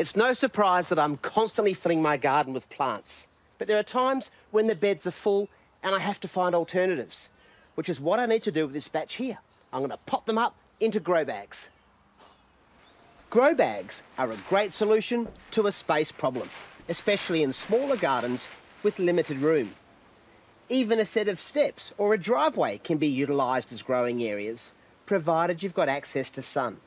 It's no surprise that I'm constantly filling my garden with plants. But there are times when the beds are full and I have to find alternatives, which is what I need to do with this batch here. I'm going to pop them up into grow bags. Grow bags are a great solution to a space problem, especially in smaller gardens with limited room. Even a set of steps or a driveway can be utilised as growing areas, provided you've got access to sun.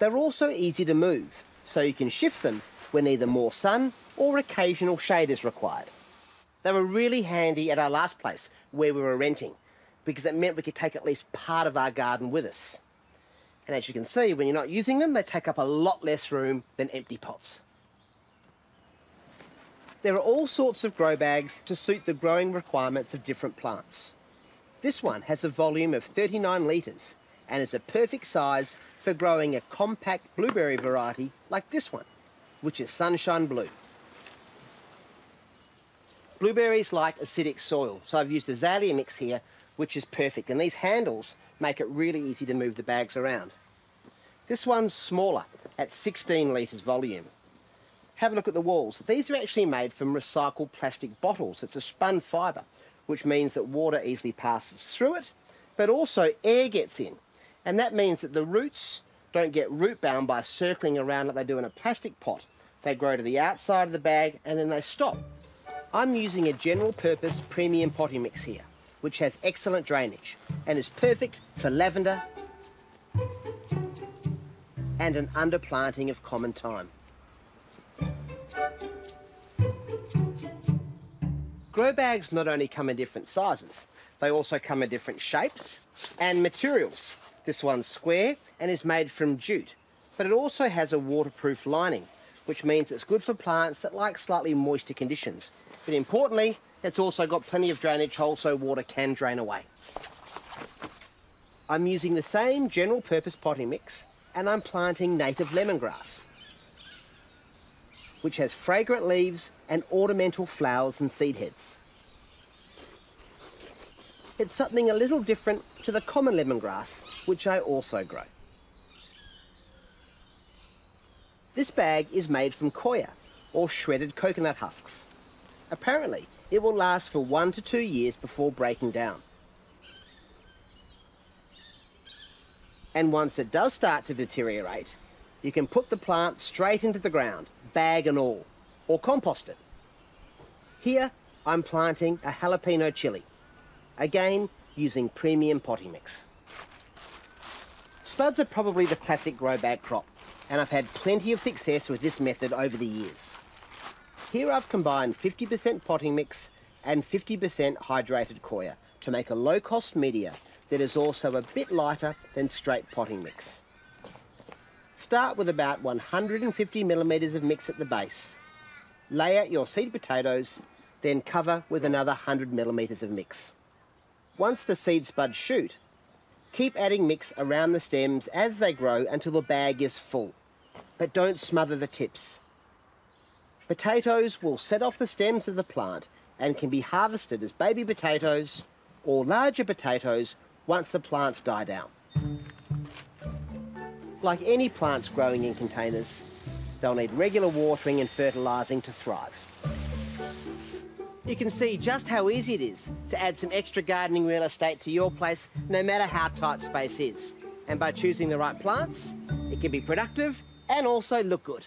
They're also easy to move, so you can shift them when either more sun or occasional shade is required. They were really handy at our last place where we were renting because it meant we could take at least part of our garden with us. And as you can see, when you're not using them, they take up a lot less room than empty pots. There are all sorts of grow bags to suit the growing requirements of different plants. This one has a volume of 39 litres and is a perfect size for growing a compact blueberry variety like this one, which is Sunshine Blue. Blueberries like acidic soil, so I've used azalea mix here, which is perfect, and these handles make it really easy to move the bags around. This one's smaller, at 16 litres volume. Have a look at the walls. These are actually made from recycled plastic bottles. It's a spun fibre, which means that water easily passes through it, but also air gets in. And that means that the roots don't get root bound by circling around like they do in a plastic pot. They grow to the outside of the bag and then they stop. I'm using a general purpose premium potting mix here, which has excellent drainage and is perfect for lavender and an underplanting of common thyme. Grow bags not only come in different sizes, they also come in different shapes and materials. This one's square and is made from jute, but it also has a waterproof lining, which means it's good for plants that like slightly moister conditions. But importantly, it's also got plenty of drainage holes so water can drain away. I'm using the same general purpose potting mix and I'm planting native lemongrass, which has fragrant leaves and ornamental flowers and seed heads. It's something a little different to the common lemongrass, which I also grow. This bag is made from coir, or shredded coconut husks. Apparently, it will last for one to two years before breaking down. And once it does start to deteriorate, you can put the plant straight into the ground, bag and all, or compost it. Here, I'm planting a jalapeno chili. Again, using premium potting mix. Spuds are probably the classic grow bag crop, and I've had plenty of success with this method over the years. Here I've combined 50% potting mix and 50% hydrated coir to make a low-cost media that is also a bit lighter than straight potting mix. Start with about 150 millimetres of mix at the base. Lay out your seed potatoes, then cover with another 100 millimetres of mix. Once the seed spuds shoot, keep adding mix around the stems as they grow until the bag is full, but don't smother the tips. Potatoes will set off the stems of the plant and can be harvested as baby potatoes or larger potatoes once the plants die down. Like any plants growing in containers, they'll need regular watering and fertilising to thrive. You can see just how easy it is to add some extra gardening real estate to your place, no matter how tight space is. And by choosing the right plants, it can be productive and also look good.